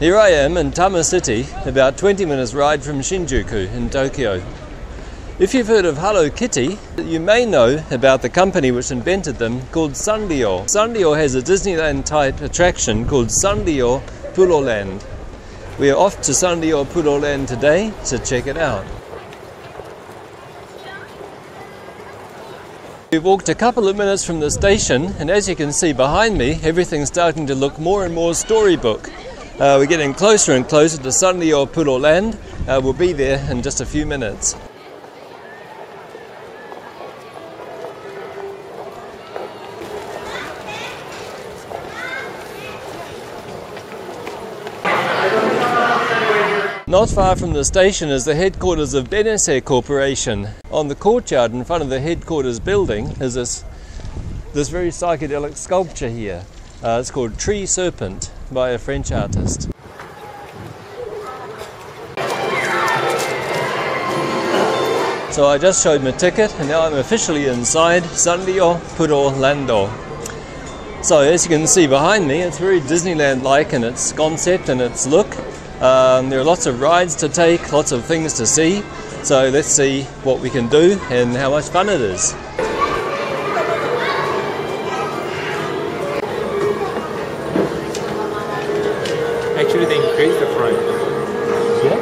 Here I am in Tama City, about 20 minutes ride from Shinjuku in Tokyo. If you've heard of Hello Kitty, you may know about the company which invented them called Sanrio. Sanrio has a Disneyland type attraction called Sanrio Puroland. We are off to Sanrio Puroland today to check it out. We've walked a couple of minutes from the station, and as you can see behind me, everything's starting to look more and more storybook. Uh, we're getting closer and closer to Sanrio Puroland. Uh, we'll be there in just a few minutes. Not far from the station is the headquarters of Benesse Corporation. On the courtyard in front of the headquarters building is this, this very psychedelic sculpture here. Uh, it's called Tree Serpent by a French artist. So I just showed my ticket and now I'm officially inside Sanrio Purolando. So as you can see behind me, it's very Disneyland-like in its concept and its look. Um, there are lots of rides to take, lots of things to see. So let's see what we can do and how much fun it is. Actually, they increased the price. Yeah.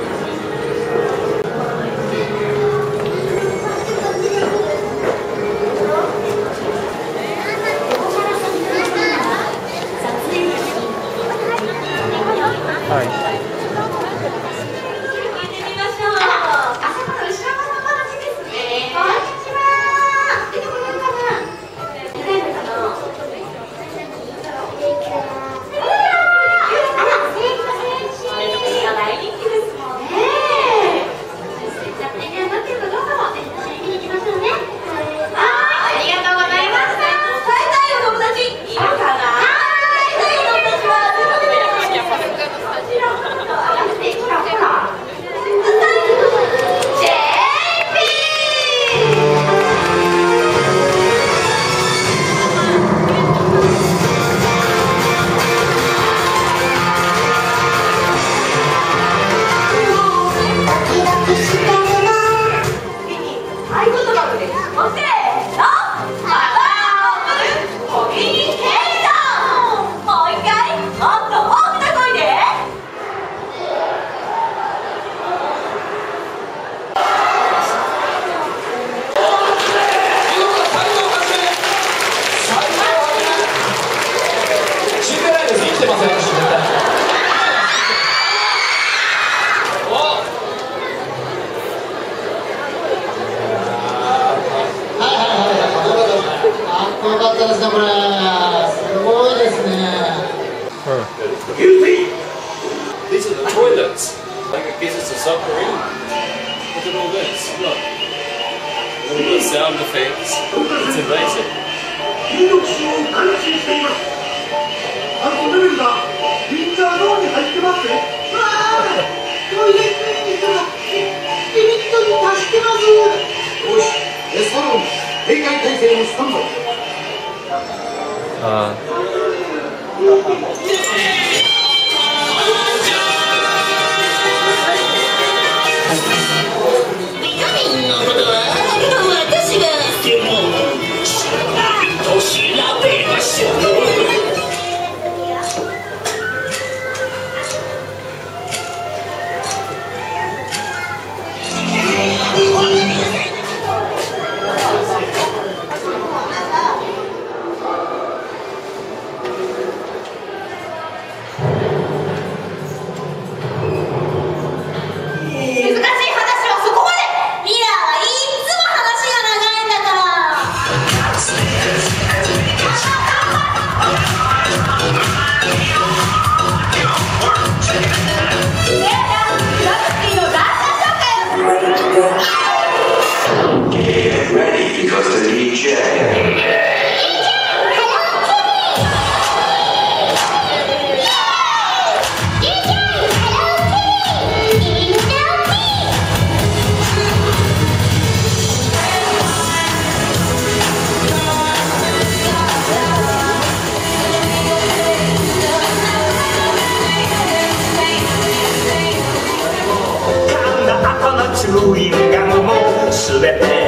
Hi. Huh. These are the toilets. Like I guess it's a submarine. Look at all this. Look. All the sound effects. It's amazing. Uh, みんなのことは 白い笑顔て